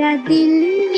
मेरा दिल